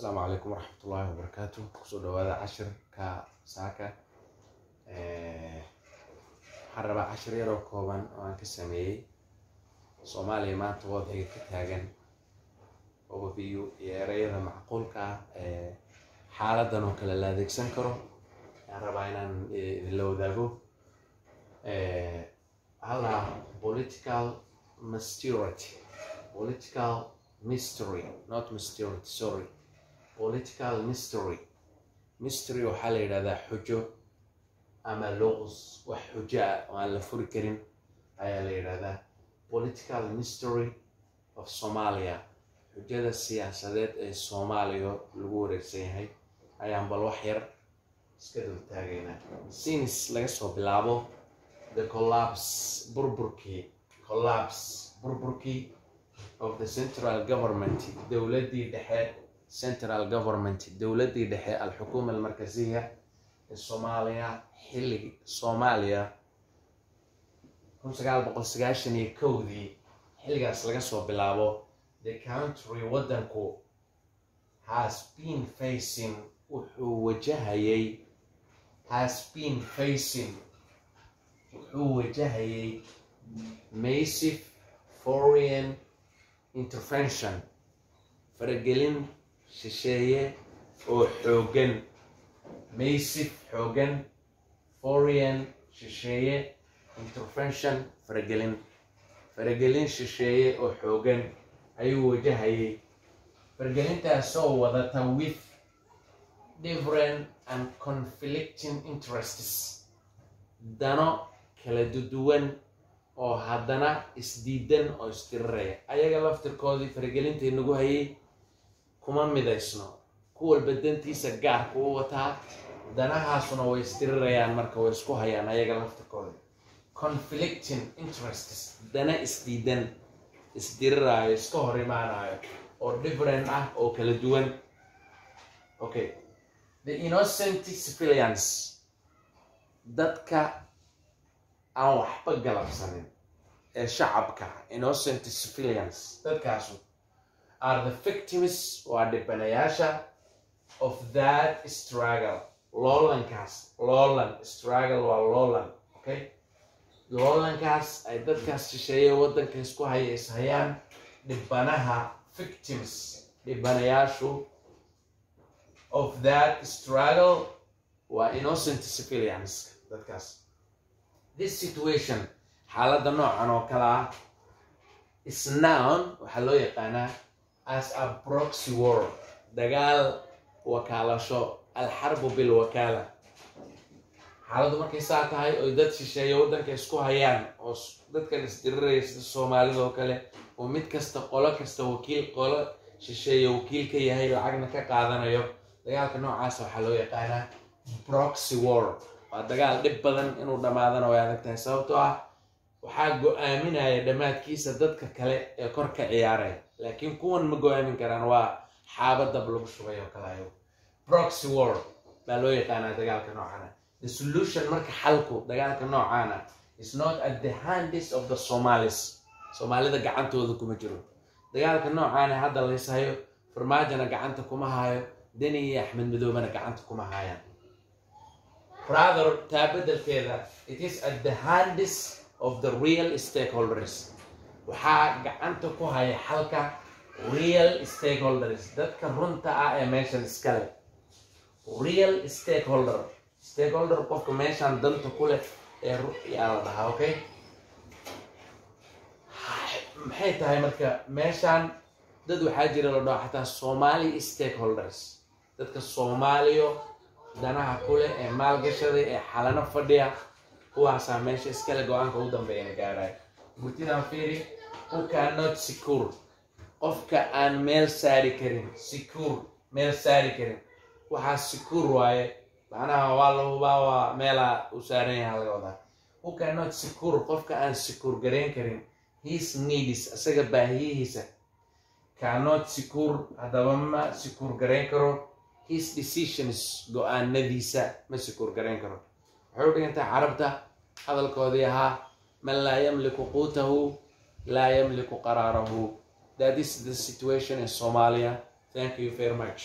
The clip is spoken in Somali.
asalaamu calaykum waraxmat ullaahi wabarakaatu ku soo dhawaada cashirka saaka. Waxaan rabaa cashir yaroo kooban oo aan ka sameeyey. Soomaaliya maanta wadciga ka taagan. Overview iyo ereyada macquulka ah ee xaaladan oo kale la adeegsan karo. Ayaan rabaa inaan idinla wadaago. Hala political maturity political mystery not mysteriety sorry political mystery. Mystery waxaa la yidhahdaa xujo ama luqs wax xujo ah oo aan la furi karin ayaa la yidhahdaa. Political mystery of somalia. Xujada siyaasadeed ee soomaaliya lagu wareegsan yahay. Ayaan bal wax yar iska dul taagaynaa sinis laga soo bilaabo the collapse burburkii collapse burburkii of the central government dowladdii dhexe central government dowladdii dhexe alxukuuma almarkasiya ee soomaaliya xilligii soomaaliya kun sagaal boqol sagaashan iyo kowdii xilligaas laga soo bilaabo the country waddanku has been facing wuxuu wajahayay has been facing wuxuu wajahayay massive foreign intervention faragelin shisheeye oo xooggan massive xooggan foreign shisheeye intervention faragelin. Faragelin shisheeye oo xooggan ayuu wajahayay. Faragelintaasoo wadata with different and conflicting interests. Dano kala duduwan oo haddana isdiidan oo isdiriraya ayaga laftirkoodii faragelintai nagu hayay kuma midaysno. Ku walba dantiisa gaarka u wataa danahaasuna way isdirirayaan marka way isku hayaan ayaga laftirkoodii conflicting interests. Dana isdiidan isdiriraayo iska hor imaanayo oo different ah oo kala duwan. Okay the innocent civilians dadka aan waxba galabsanin ee shacabka innocent civilians dadkaasu are the victims waa dhibanayaasha of that struggle. Loolankaas loolan struggle waa loolan okay? Loolankaas ay dadkaas shisheeye waddanka isku haya is hayaan dhibanaha victims dhibanayaashu of that struggle waa innocent civilians dadkaas this situation xaaladda noocan oo kale ah isnown waxaa loo yaqaanaa as a proxy war. Dagaal wakaalasho. Alxarbu bilwakaala xaaladdu markay saa tahay oy dad shisheeye waddanka isku hayaan oo dadkan isdiriraya sida soomaalida oo kale oo mid kasta qolo kasta wakiil qolo shisheeye wakiil ka yahay lacagna ka qaadanayo. Dagaalka noocaas waxaa loo yaqaanaa proxy war. Waa dagaal dhib badan inuu dhammaadana way adag tahay sababtoo ah waxaa go'aaminaya dhammaadkiisa dadka kale ee kor ka ciyaaraya laakiin kuwan ma go'aamin karaan waa xaaba dab lagu shubay oo kale ayo proxy war baa loo yaqaanaa dagaalka noocana the solution marka xalku dagaalka noocaana is not at the handis of the somalis. Soomaalida gacantooda kuma jiro. Dagaalka noocaana hadda layshayo farmaajona gacanta kuma hayo deni iyo axmed madoobana gacanta kuma hayaan rather taa beddelkeeda it is at the handis of the real stakeholders waxaa gacanta ku haya xalka real stakeholders dadka runta ah ee meeshan iskale real stakeholder stakeholder qofka meeshan danta ku leh ee yaa la dhahaa okay? Maxay tahay marka meeshan dad waxaa jira la dhaho xataa somali stakeholders. Dadka soomaaliyo danaha kuleh ee maalgashaday ee xalano fadhiya kuwaasaa meesha iskale go'aanka u dambeeyana gaarayo murtidan fiiri who cannot secure qofka aan meel saari karin secure meel saari karin. Waxaa secure waaye macnaha waa la hubaa waa meelaa u saaran yaha laga wadaa. Who cannot secure qofka aan secure garayn karin his needs isaga baahiyihiisa. Cannot secure haddaba ma secure garayn karo. His decisions go'aanadiisa ma secure garayn karo. Waxay u dhigantaa carabta hadalkoodii ahaa man laa yamliku quutahu laa yamliku qaraarahu that is the situation in somalia. Thank you very much